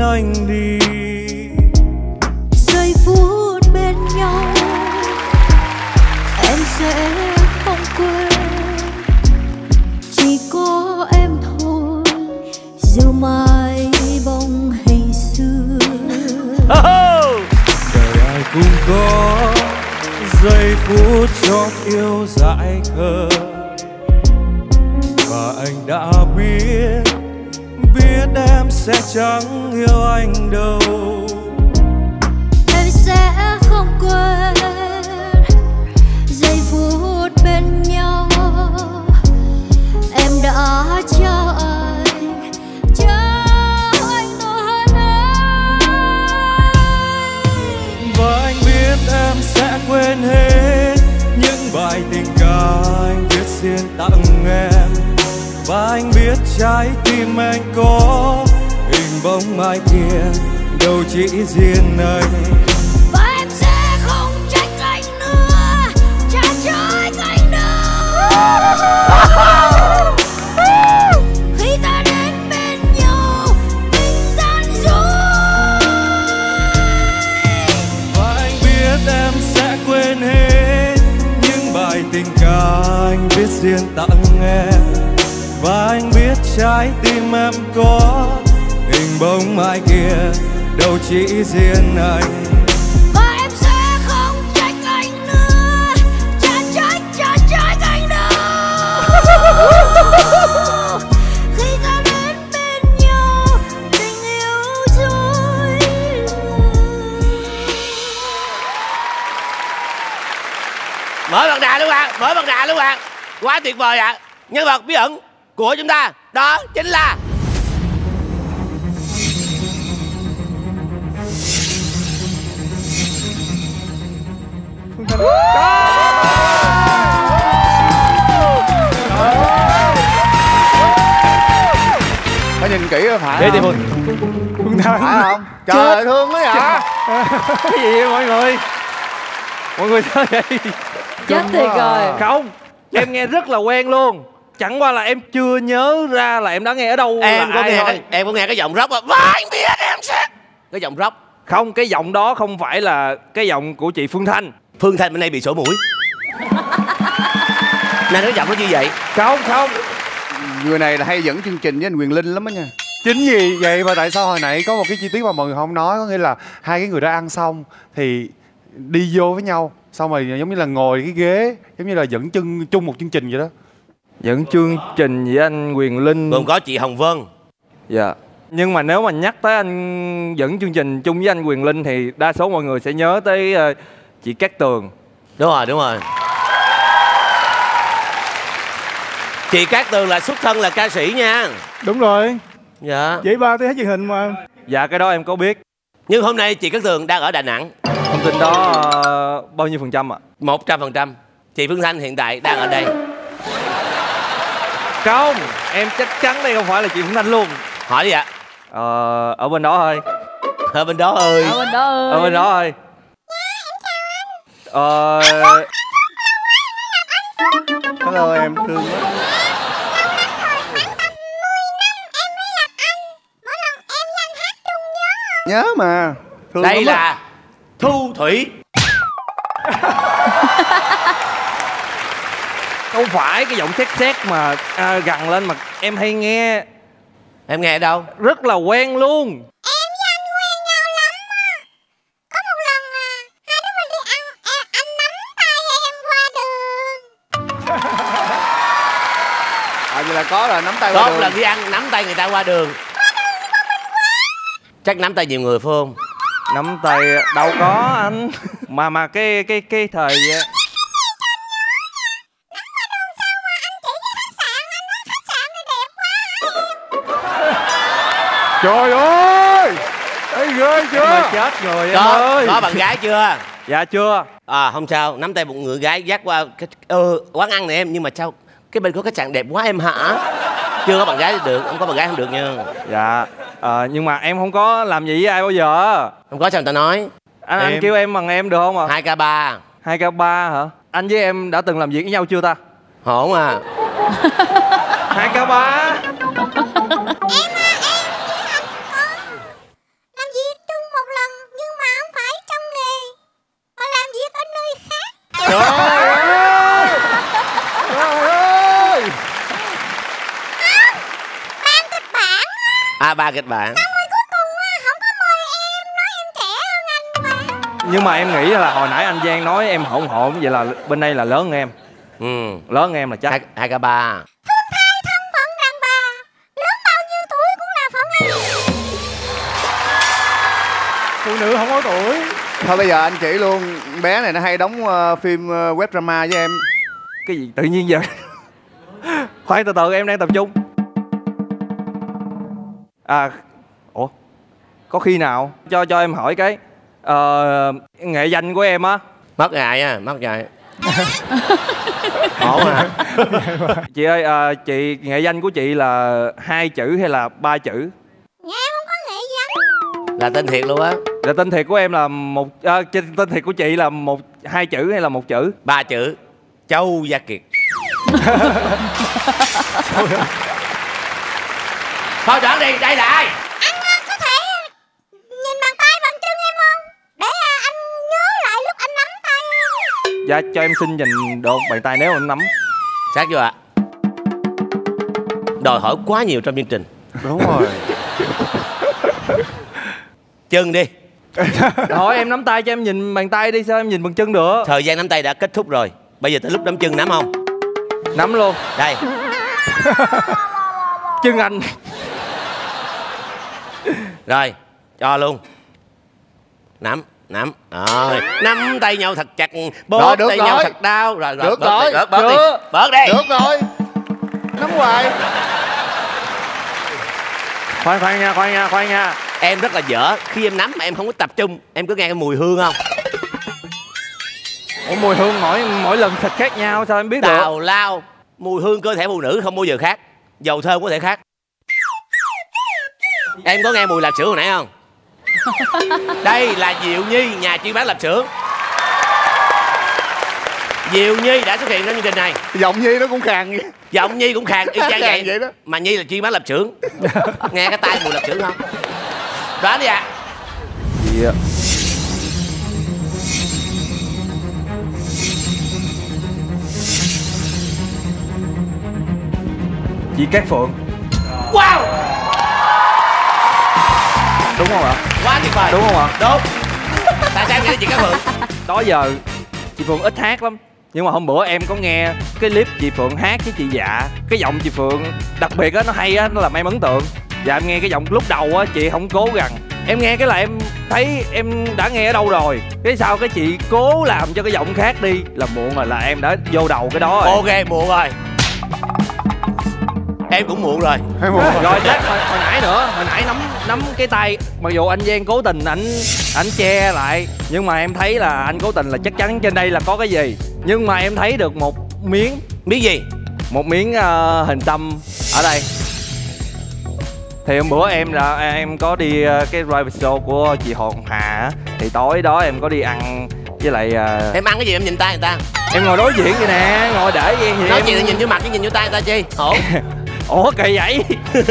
anh đi. Giây phút bên nhau em sẽ không quên. Chỉ có em thôi dù mai bóng hình xưa đời ai cũng có giây phút cho yêu dại khờ. Và anh đã biết em sẽ chẳng yêu anh đâu. Em sẽ không quên giây phút bên nhau. Em đã cho anh cho anh toàn anh và anh biết em sẽ quên hết những bài tình ca anh viết riêng tặng em. Và anh biết trái tim anh có bóng ai kia đâu chỉ riêng anh. Và em sẽ không trách anh nữa trả trách anh nữa khi ta đến bên nhau tình gian dối và anh biết em sẽ quên hết những bài tình ca anh viết riêng tặng em. Và anh biết trái tim em có bóng ai kia đâu chỉ riêng anh. Và em sẽ không trách anh nữa trả trách trả trách anh nữa. Khi ta đến bên nhau tình yêu dối mở bằng đà luôn bạn mở bằng đà luôn bạn quá tuyệt vời ạ. Nhân vật bí ẩn của chúng ta đó chính là phải nhìn kỹ rồi phải để đi không? phương phương thanh phải không? Trời ơi thương quá vậy. Cái gì vậy mọi người? Mọi người sao vậy. Chết thiệt rồi. không em nghe rất là quen luôn. Chẳng qua là em chưa nhớ ra là em đã nghe ở đâu em là có ai nghe cái, em có nghe cái giọng rock á. Và anh biết em sẽ cái giọng rock không cái giọng đó không phải là cái giọng của chị phương thanh phương thanh bên đây bị sổ mũi. Nên cái giọng nó như vậy. Không không. Người này là hay dẫn chương trình với anh quyền linh lắm á nha. Chính vì vậy mà tại sao hồi nãy có một cái chi tiết mà mọi người không nói có nghĩa là hai cái người đã ăn xong thì đi vô với nhau xong rồi giống như là ngồi cái ghế giống như là dẫn chân chung một chương trình vậy đó. Dẫn chương trình với anh quyền linh. Gồm có chị hồng vân. Dạ. Nhưng mà nếu mà nhắc tới anh dẫn chương trình chung với anh quyền linh thì đa số mọi người sẽ nhớ tới ờ, chị cát tường. Đúng rồi đúng rồi. Chị cát tường là xuất thân là ca sĩ nha. Đúng rồi. Dạ. Vậy ba tôi thấy truyền hình mà. Dạ cái đó em có biết. Nhưng hôm nay chị cát tường đang ở đà nẵng. Thông tin đó ờ, bao nhiêu phần trăm ạ? Một trăm phần trăm. Chị phương thanh hiện tại đang ở đây. Không em chắc chắn đây không phải là chị phương thanh luôn. Hỏi đi ạ. Ờ, ở bên đó thôi. Ở bên đó ơi. Ở bên đó ơi. Ở bên đó thôi ờ. Hello em thương quá. Nhớ mà thương đây lắm á. là thu thủy. Không phải cái giọng xét xét mà à, gằn lên mà em hay nghe. Em nghe đâu? Rất là quen luôn là có rồi nắm tay qua một đường. lần đi ăn nắm tay người ta qua đường. Chắc nắm tay nhiều người phải không? Nắm tay đâu có anh. Mà mà cái cái cái thời trời ơi! Ê, ghê chưa? Em ơi, chết người em có ơi. có bạn gái chưa? Dạ chưa. À không sao nắm tay một người gái dắt qua cái ừ, quán ăn này em nhưng mà sao cái bên có cái chàng đẹp quá em hả? Chưa có bạn gái thì được không có bạn gái không được nha. Dạ ờ, nhưng mà em không có làm gì với ai bao giờ. Không có sao người ta nói. Anh anh Em- kêu em bằng em được không ạ? Hai k ba. Hai k ba hả? Anh với em đã từng làm việc với nhau chưa ta? Hổn à. Hai k ba. Làm ba ba kịch bản nhưng mà em nghĩ là hồi nãy anh Giang nói em hỗn hộn vậy là bên đây là lớn hơn em. Ừ. Lớn hơn em là chắc. Hai hai k ba. Phận đàn bà. Lớn bao nhiêu tuổi cũng là phận em phụ nữ không có tuổi. Thôi bây giờ anh chỉ luôn bé này nó hay đóng ờ, phim ờ, web drama với em. Cái gì tự nhiên giờ khoan từ từ em đang tập trung à ủa? Có khi nào? Cho cho em hỏi cái ờ, nghệ danh của em á. Mất ngại á mất ngại ổn à? Chị ơi à, chị nghệ danh của chị là hai chữ hay là ba chữ? Em không có nghệ danh. Là tên thiệt luôn á. Là tên thiệt của em là một à, tên tên thiệt của chị là một hai chữ hay là một chữ? Ba chữ. Châu gia kiệt thôi đoán đi đây là ai anh à, có thể nhìn bàn tay bằng chân em không? Để à, anh nhớ lại lúc anh nắm tay. Dạ cho em xin nhìn đột bàn tay nếu em nắm. Sát chưa ạ. Đòi hỏi quá nhiều trong chương trình. Đúng rồi. Chân đi. Hỏi em nắm tay cho em nhìn bàn tay đi sao em nhìn bằng chân được? Thời gian nắm tay đã kết thúc rồi. Bây giờ tới lúc nắm chân nắm không? Nắm luôn. Đây. Chân anh rồi cho luôn. Nắm nắm. Rồi nắm tay nhau thật chặt bóp Rồi, được tay rồi. nhau thật đau. Rồi rồi Được bớt rồi. đi, bớt, bớt đi. Được. bớt đi. Được rồi. Nắm hoài. Khoan khoan nha khoan nha khoan nha. Em rất là dở. Khi em nắm mà em không có tập trung em có nghe cái mùi hương không? Ủa, mùi hương mỗi mỗi lần xịt khác nhau sao em biết được? Tào lao. Mùi hương cơ thể phụ nữ không bao giờ khác. Dầu thơm có thể khác em có nghe mùi lạp xưởng hồi nãy không? Đây là diệu nhi nhà chuyên bán lạp xưởng. Diệu nhi đã xuất hiện trong chương trình này. Giọng nhi nó cũng khàn vậy. Giọng nhi cũng khàn y chang vậy. vậy đó. mà nhi là chuyên bán lạp xưởng. Nghe cái tai mùi lạp xưởng không? Đoán đi ạ. Chị ạ. chị Cát Phượng. Wow đúng không ạ? Quá tuyệt vời. Đúng không ạ? Đúng. Tại sao em nghĩ là chị cá phượng? Đó giờ chị Phượng ít hát lắm. Nhưng mà hôm bữa em có nghe cái clip chị Phượng hát với chị Dạ. Cái giọng chị Phượng đặc biệt á nó hay á nó làm em ấn tượng. Và em nghe cái giọng lúc đầu á chị không cố gắng. Em nghe cái là em thấy em đã nghe ở đâu rồi. Cái sau cái chị cố làm cho cái giọng khác đi. Là muộn rồi là em đã vô đầu cái đó rồi. Ok muộn rồi. Em cũng muộn rồi. Hay một rồi. chắc hồi, hồi nãy nữa hồi nãy nắm nắm cái tay. Mặc dù anh Giang cố tình ảnh ảnh che lại nhưng mà em thấy là anh cố tình là chắc chắn trên đây là có cái gì. Nhưng mà em thấy được một miếng biết gì? một miếng ờ, hình tâm ở đây. Thì hôm bữa em là em có đi ờ, cái private show của chị Hòn Hà á, thì tối đó em có đi ăn với lại ờ, em ăn cái gì em nhìn tay người ta? Em ngồi đối diện vậy nè ngồi để vậy nói em chuyện nhìn vô mặt chứ nhìn vô tay người ta chi? Ổn ủa kỳ vậy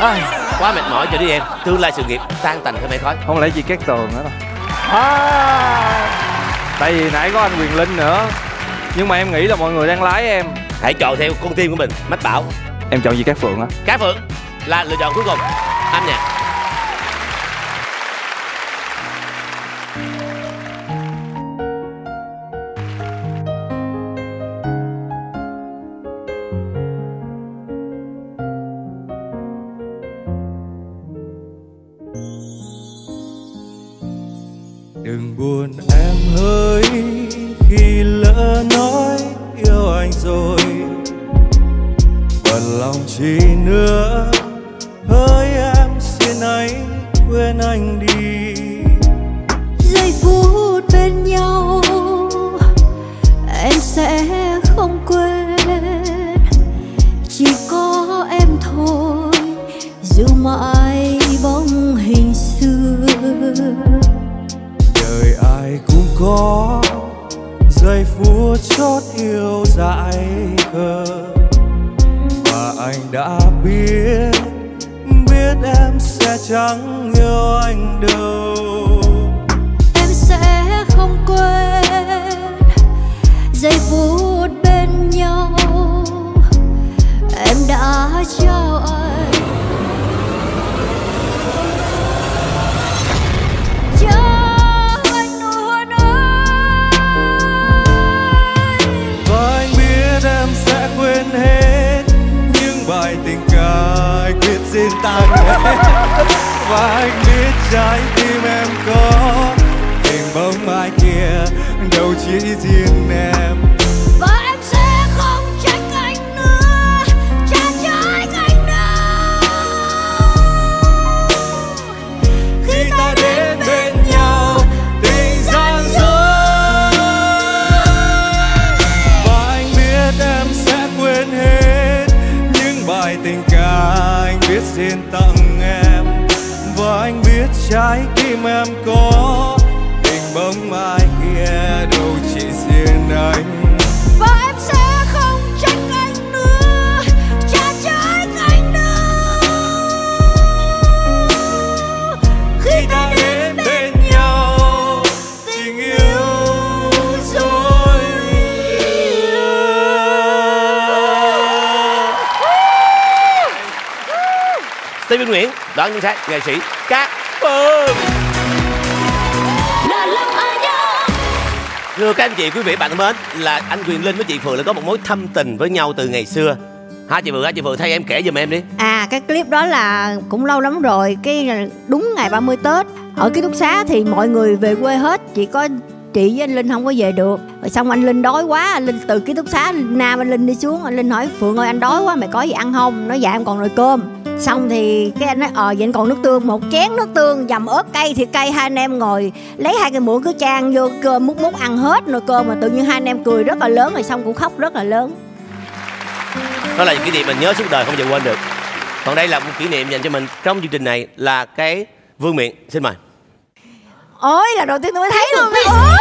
Ai, quá mệt mỏi cho đi em. Tương lai sự nghiệp tan tành theo mây khói. Không lẽ chị Cát Tường nữa đâu? À, tại vì nãy có anh Quyền Linh nữa. Nhưng mà em nghĩ là mọi người đang lái em. Hãy chọn theo con tim của mình. Mách bảo. Em chọn gì Cát Phượng á. Cá phượng là lựa chọn cuối cùng. Âm nhạc bận lòng chi nữa. Hỡi em xin anh quên anh đi. Giây phút bên nhau em sẽ không quên. Chỉ có em thôi dù mãi bóng hình xưa. Đời ai cũng có giây phút chót yêu dại khờ anh đã biết biết em sẽ chẳng yêu anh đâu. Em sẽ không quên giây phút bên nhau. Em đã trao anh anh Và anh biết trái tim em có, Tình bóng mai kia, đâu chỉ riêng em. Đoán chính xác nghệ sĩ Cát Phương. Thưa các anh chị, quý vị, bạn thân mến Là anh Quyền Linh với chị Phượng là có một mối thâm tình với nhau từ ngày xưa. Hả chị Phượng, hả chị Phượng, thay em kể giùm em đi. À cái clip đó là cũng lâu lắm rồi Cái đúng ngày 30 Tết. Ở ký túc xá thì mọi người về quê hết Chỉ có chị với anh Linh không có về được. Rồi xong anh Linh đói quá Anh Linh từ ký túc xá Nam anh Linh đi xuống Anh Linh hỏi Phượng ơi anh đói quá mày có gì ăn không? Nói dạ em còn nồi cơm Xong thì cái anh nói ờ vậy anh còn nước tương Một chén nước tương dầm ớt cay thì cay. Hai anh em ngồi lấy hai cái muỗng cứ chan vô cơm múc múc ăn hết nồi cơm Mà tự nhiên hai anh em cười rất là lớn Rồi xong cũng khóc rất là lớn. Đó là những kỷ niệm mình nhớ suốt đời không bao giờ quên được. Còn đây là một kỷ niệm dành cho mình trong chương trình này là cái vương miện. Xin mời. Ôi là đầu tiên tôi mới thấy luôn Ôi